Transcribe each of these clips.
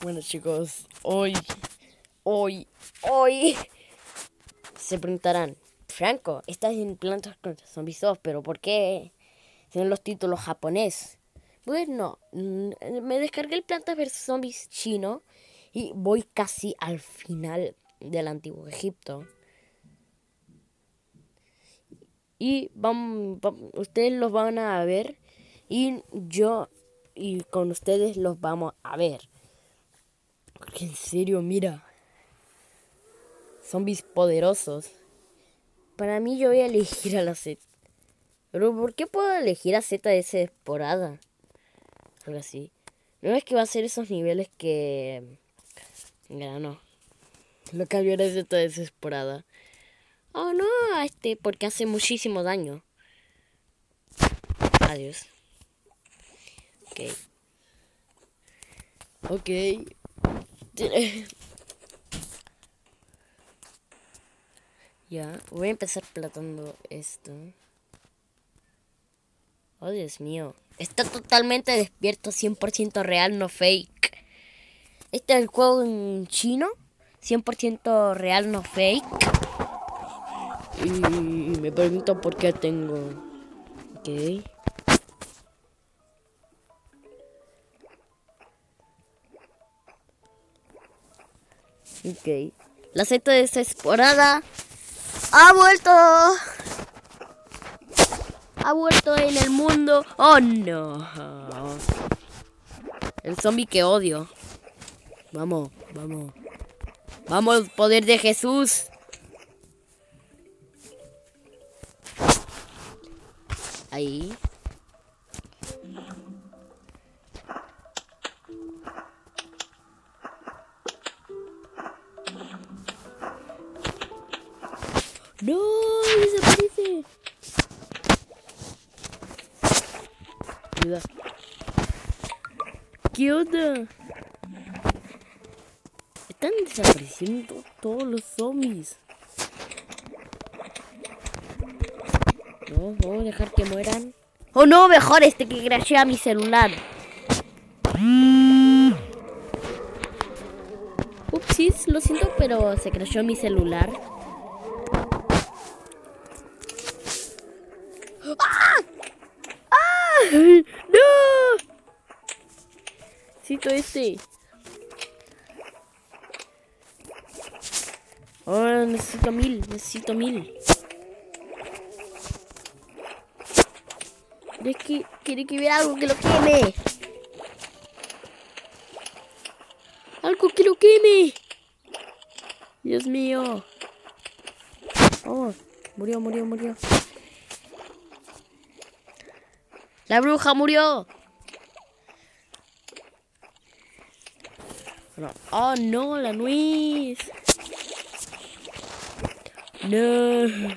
Bueno chicos, hoy, hoy, hoy se preguntarán, Franco, estás en Plantas contra Zombies 2, pero ¿por qué tienen los títulos japonés? Bueno, me descargué el Plantas vs Zombies chino y voy casi al final del antiguo Egipto. Y vamos, ustedes los van a ver y yo y con ustedes los vamos a ver. Porque en serio, mira. Zombies poderosos. Para mí yo voy a elegir a la Z. Pero ¿por qué puedo elegir a Z de esa temporada? Algo así. No es que va a ser esos niveles que... Mira, no. Lo cambiaré a Z desesperada. Oh no, este, porque hace muchísimo daño. Adiós. Ok. Ok. Ya, voy a empezar platando esto. Oh, Dios mío. Está totalmente despierto, 100% real, no fake. Este es el juego en chino, 100% real, no fake. Y me pregunto por qué tengo... Ok. Ok. La Z desesperada ha vuelto. Ha vuelto en el mundo. Oh no. El zombie que odio. Vamos, vamos. Vamos, poder de Jesús. Ahí. ¡No! ¡Desaparece! Ayuda. ¿Qué onda? Están desapareciendo todos los zombies. No, vamos a dejar que mueran. ¡Oh no! Mejor este que crashea mi celular. Upsis, lo siento, pero se crasheó mi celular. ¡No! Necesito este. Oh, necesito mil, necesito mil. Es que quiere que vea algo que lo queme. Algo que lo queme. Dios mío. Oh, murió, murió, murió. La bruja murió. Oh no, la nuez. No.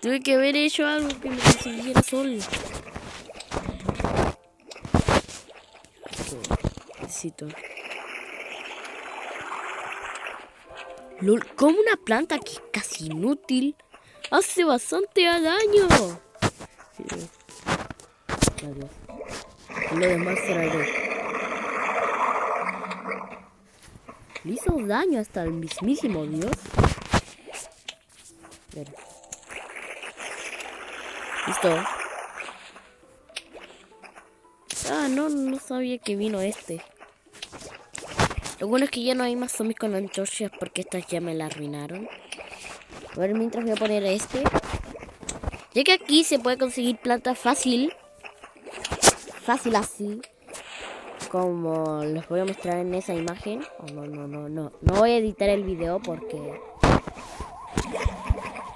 Tuve que haber hecho algo que me consiguiera sol. Necesito. LOL, como una planta que es casi inútil hace bastante daño. Adiós. Lo demás será yo. Le hizo daño hasta el mismísimo Dios. Listo. Ah, no, no sabía que vino este. Lo bueno es que ya no hay más zombies con antorchas porque estas ya me la arruinaron. A ver, mientras voy a poner este. Ya que aquí se puede conseguir planta fácil. Fácil así. Como les voy a mostrar en esa imagen. Oh, no, no, no, no. No voy a editar el video porque...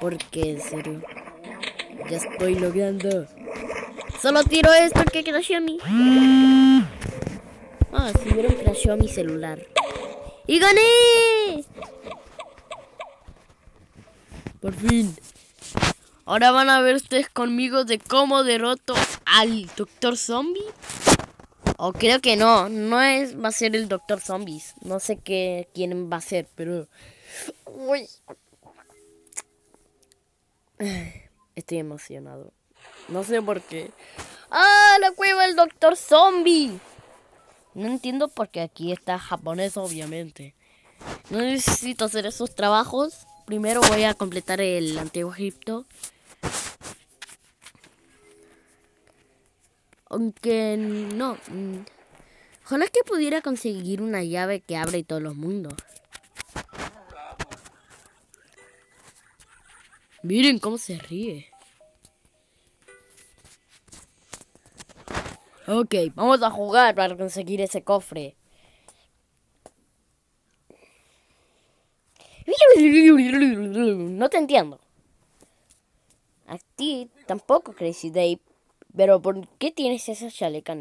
Porque, en serio. Ya estoy logueando. Solo tiro esto que crasheó mí. Ah, si vieron crasheó a mi celular. ¡Y gané! Por fin. Ahora van a ver ustedes conmigo de cómo derroto al Doctor Zombie. O creo que no, no es va a ser el Doctor Zombies. No sé qué quién va a ser, pero Uy. estoy emocionado. No sé por qué. ¡Ah, la cueva del Doctor Zombie! No entiendo porque aquí está japonés, obviamente. No necesito hacer esos trabajos. Primero voy a completar el Antiguo Egipto. Aunque no. Mm, ojalá que pudiera conseguir una llave que abre todos los mundos. Miren cómo se ríe. Ok, vamos a jugar para conseguir ese cofre. No te entiendo. A ti tampoco, Crazy Dave. Pero ¿por qué tienes esa chaleca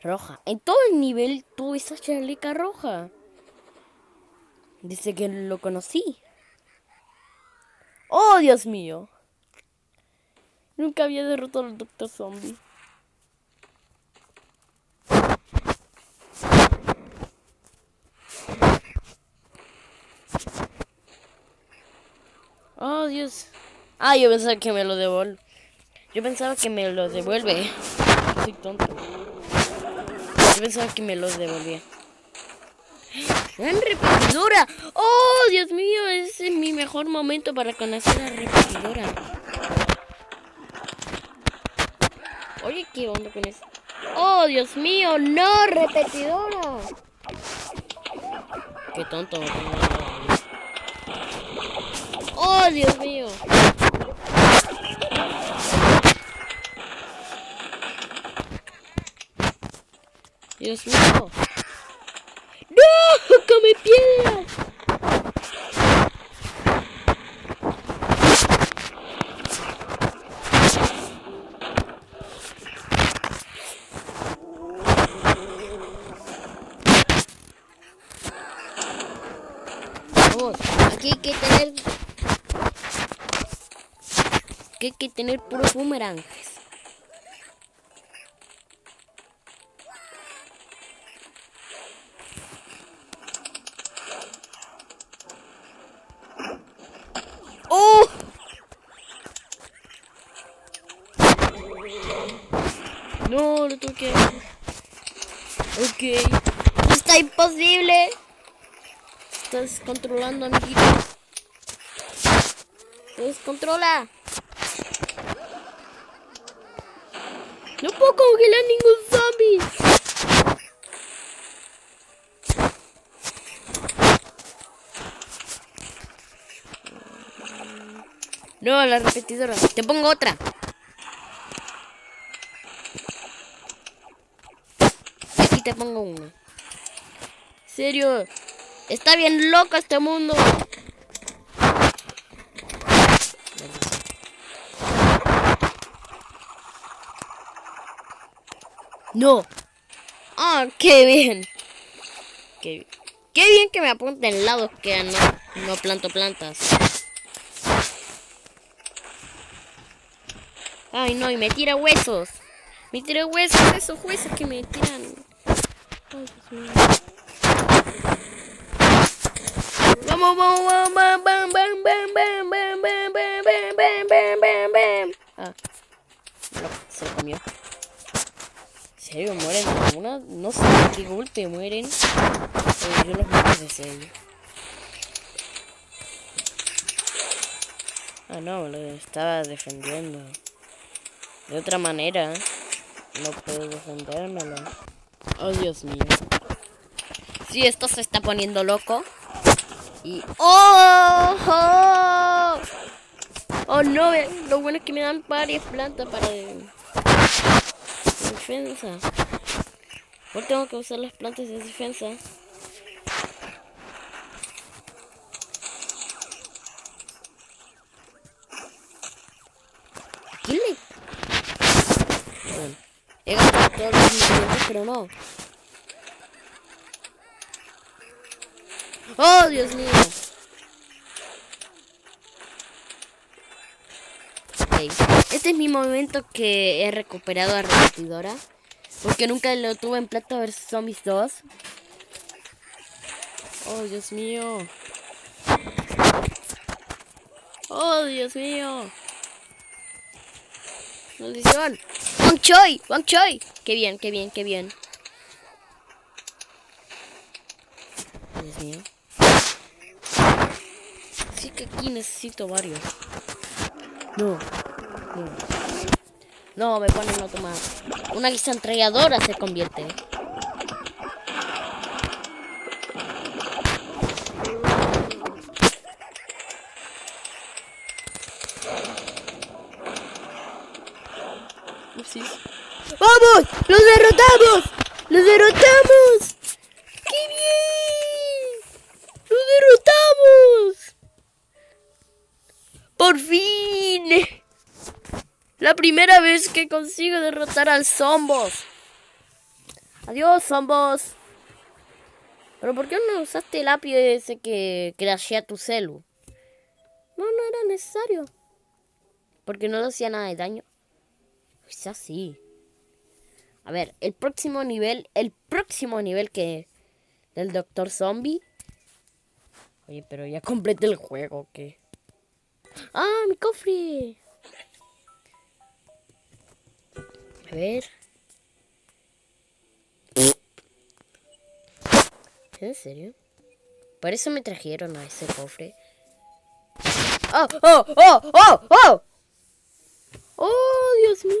roja? En todo el nivel tú esa chaleca roja. Dice que lo conocí. ¡Oh, Dios mío! Nunca había derrotado al Doctor Zombie. Oh, Dios. Ah, yo pensaba que me lo devuelve. Yo pensaba que me lo devuelve. Soy tonto. Yo pensaba que me lo devolvía. ¡Gran repetidora! ¡Oh, Dios mío! Ese es mi mejor momento para conocer a repetidora. Oye, ¿qué onda con eso? ¡Oh, Dios mío! ¡No, repetidora! Qué tonto. ¡Oh, Dios mío! Dios mío. ¡No! ¡Come piedra! Vamos, aquí hay que tener... Aquí hay que tener puros boomerangs. ¡Oh! No, lo toqué. Ok. Está imposible. Estás controlando, amiguito. Descontrola. No puedo congelar ningún zombie. No, la repetidora. Te pongo otra. Aquí te pongo una. serio. Está bien loco este mundo. No. Ah, qué bien. Qué bien. Que me apunten lados que no, no planto plantas. Ay, no, y me tira huesos. Me tira huesos, esos huesos que me tiran. Ay, Dios. Vamos, vamos, vamos, bam, bam, bam, bam, bam, bam, bam. Ah, no, se lo comió. ¿En serio mueren una? No sé qué golpe mueren. Pero yo los mato de serio. Ah, no, lo estaba defendiendo. De otra manera, no puedo defendérmelo. Oh, Dios mío. Sí, esto se está poniendo loco. Y... ¡Oh! ¡Oh! Oh, no, lo bueno es que me dan varias plantas para de- defensa. Ahora tengo que usar las plantas de defensa. ¿Quién le...? Bueno, he gastado todos los ingredientes, pero no. ¡Oh, Dios mío! Este es mi momento que he recuperado a repetidora. Porque nunca lo tuve en Plata vs Zombies 2. Oh, Dios mío. Oh, Dios mío. Maldición. Wang Choi, Wang Choi. Qué bien, qué bien, qué bien. mío. Sí que aquí necesito varios. No. No. No, me ponen otro más. Una guisa entregadora se convierte. Upsis. ¡Vamos! ¡Los derrotamos! ¡Los derrotamos! Vez que consigo derrotar al Zombos. Adiós, Zombos. Pero ¿por qué no usaste el apio ese que crashea tu celu? No, no era necesario. Porque no le hacía nada de daño. Quizás sí. A ver, el próximo nivel, el próximo nivel que del Doctor Zombie. Oye, pero ya completé el juego, ¿qué? ¡Ah, mi cofre! A ver. ¿En serio? Por eso me trajeron a ese cofre. ¡Oh, oh, oh, oh, oh! ¡Oh, Dios mío!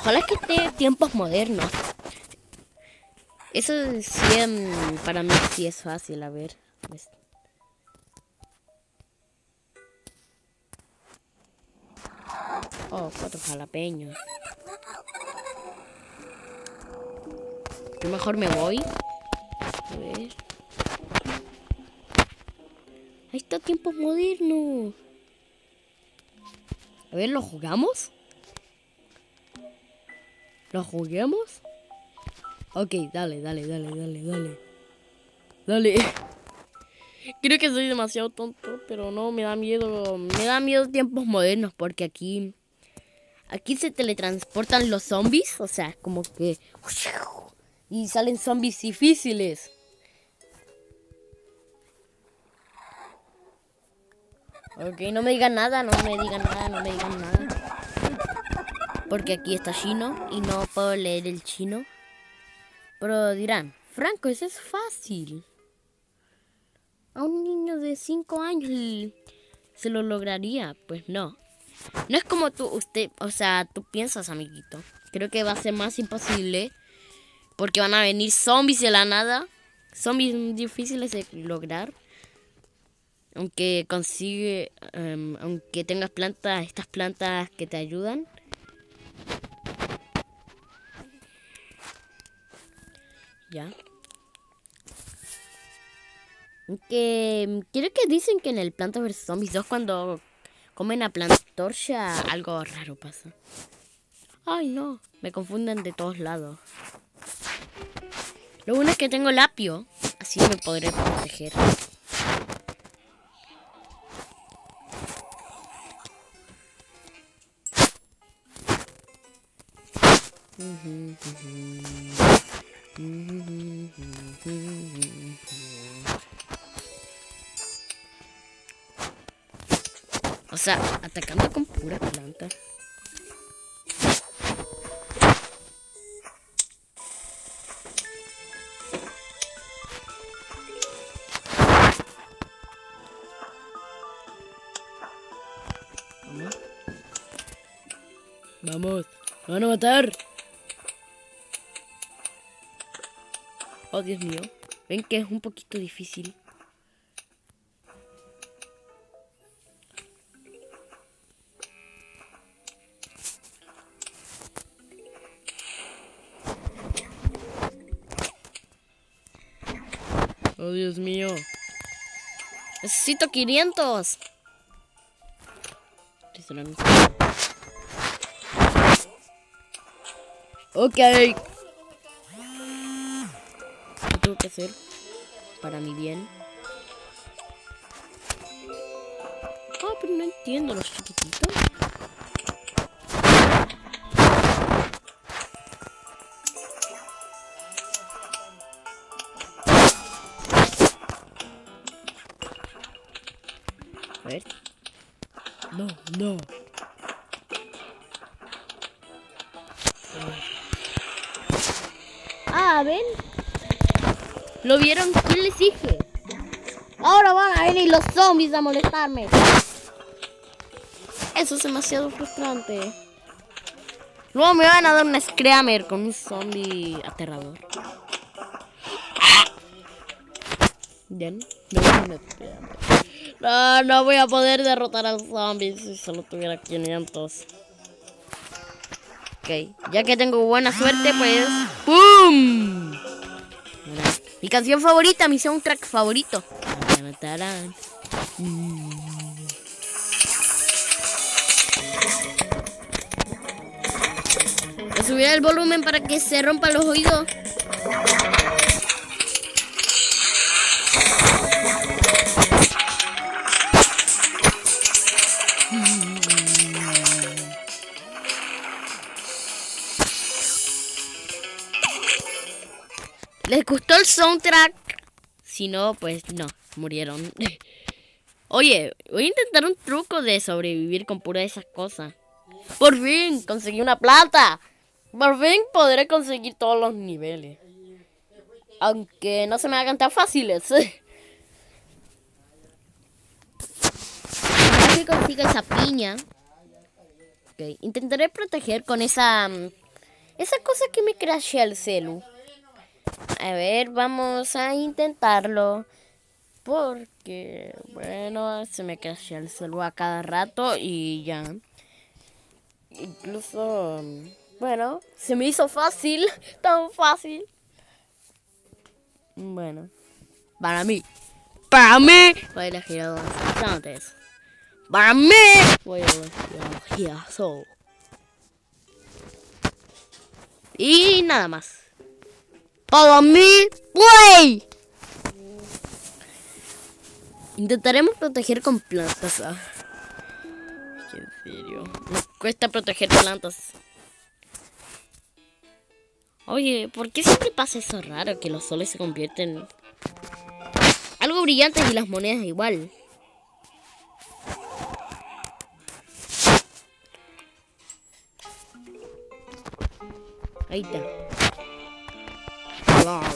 Ojalá que esté tiempos modernos. Eso sí, para mí sí es fácil, a ver. Oh, cuatro jalapeños. Yo mejor me voy. A ver. Ahí está tiempos modernos. A ver, ¿lo jugamos? ¿Lo juguemos? Ok, dale, dale, dale, dale, dale. Dale. Creo que soy demasiado tonto, pero no, me da miedo. Me da miedo tiempos modernos porque aquí... Aquí se teletransportan los zombies, o sea, como que... Y salen zombies difíciles. Ok, no me digan nada, no me digan nada, no me digan nada. Porque aquí está chino y no puedo leer el chino. Pero dirán, Franco, eso es fácil. A un niño de 5 años se lo lograría. Pues no. No es como tú, usted, o sea, tú piensas, amiguito. Creo que va a ser más imposible. Porque van a venir zombies de la nada. Zombies difíciles de lograr. Aunque consigue, em, aunque tengas plantas, estas plantas que te ayudan. Ya. Que creo que dicen que en el Planta vs Zombies 2 cuando comen a Plantorcha algo raro pasa. Ay no, me confunden de todos lados. Lo bueno es que tengo el apio, así me podré proteger. O sea, atacando con pura planta. Vamos. Van a matar. Oh, Dios mío. Ven que es un poquito difícil. Necesito 500. Ok. ¿Qué tengo que hacer? Para mi bien. Ah, pero no entiendo los chiquititos. Ver. No, no. Ah, ven. ¿Lo vieron? ¿Qué les dije? Ahora van a venir los zombies a molestarme. Eso es demasiado frustrante. Luego me van a dar un screamer con un zombie aterrador. Bien. No, no voy a poder derrotar al zombie si solo tuviera 500. Ok, ya que tengo buena suerte, pues... ¡Pum! Mi canción favorita, mi soundtrack favorito. A el volumen para que se rompa los oídos. Gustó el soundtrack? Si no, pues no, murieron. Oye, voy a intentar un truco de sobrevivir con pura de esas cosas. Por fin, conseguí una plata. Por fin podré conseguir todos los niveles. Aunque no se me hagan tan fáciles. Ahora que consiga esa piña. Okay. Intentaré proteger con esa... Mm, esa cosa que me crashea el celu. A ver, vamos a intentarlo. Porque, bueno, se me crashea el celu a cada rato y ya. Incluso... Bueno, se me hizo fácil, tan fácil. Bueno, para mí, para mí, voy a elegir a antes. Para mí, voy a elegir a. Y nada más. Para mí, play. Intentaremos proteger con plantas. Ah. En serio, me cuesta proteger plantas. Oye, ¿por qué siempre pasa eso raro que los soles se convierten algo brillantes y las monedas igual? Ahí está.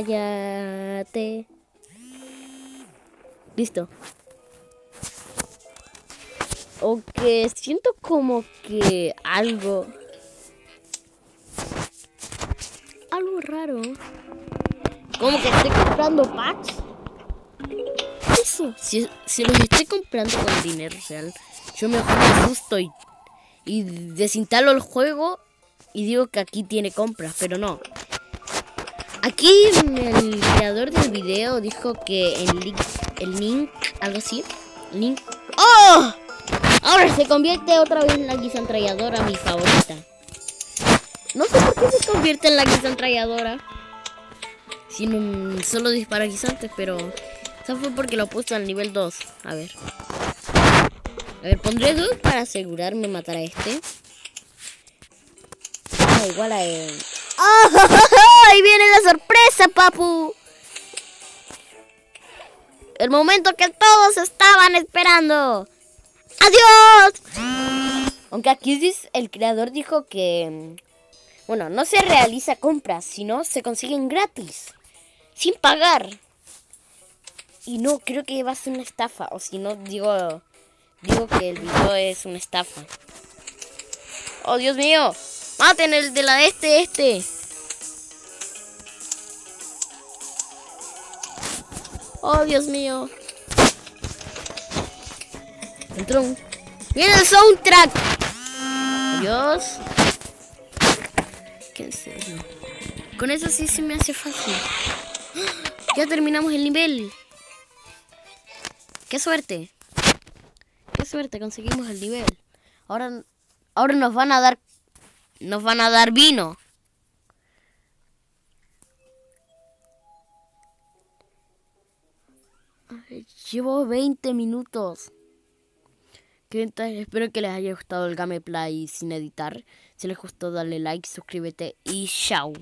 Cállate. Listo. Ok, siento como que algo... Algo raro. ¿Cómo que estoy comprando packs? Eso, si, los estoy comprando con dinero real, yo me asusto y, y desinstalo el juego y digo que aquí tiene compras, pero no. Aquí el creador del video dijo que el link, el link, algo así, link. ¡Oh! Ahora se convierte otra vez en la guisantralladora mi favorita. No sé por qué se convierte en la guisantralladora sin solo dispara guisantes, pero eso fue porque lo puse al nivel 2. A ver. A ver, pondré dos para asegurarme matar a este. Igual a él. ¡Oh! ¡Ahí viene la sorpresa, papu! El momento que todos estaban esperando. ¡Adiós! Aunque aquí el creador dijo que... Bueno, no se realiza compras, sino se consiguen gratis sin pagar. Y no, creo que va a ser una estafa. O si no, digo, digo que el video es una estafa. Oh, Dios mío. Maten el de la este, este. Oh, Dios mío. Entró un... ¡Viene el soundtrack! Dios. ¿Qué serio? Con eso sí se me hace fácil. Ya terminamos el nivel. ¡Qué suerte! ¡Qué suerte! Conseguimos el nivel. Ahora, ahora nos van a dar... Nos van a dar vino. Llevo 20 minutos. Espero que les haya gustado el gameplay sin editar. Si les gustó, dale like, suscríbete y chao.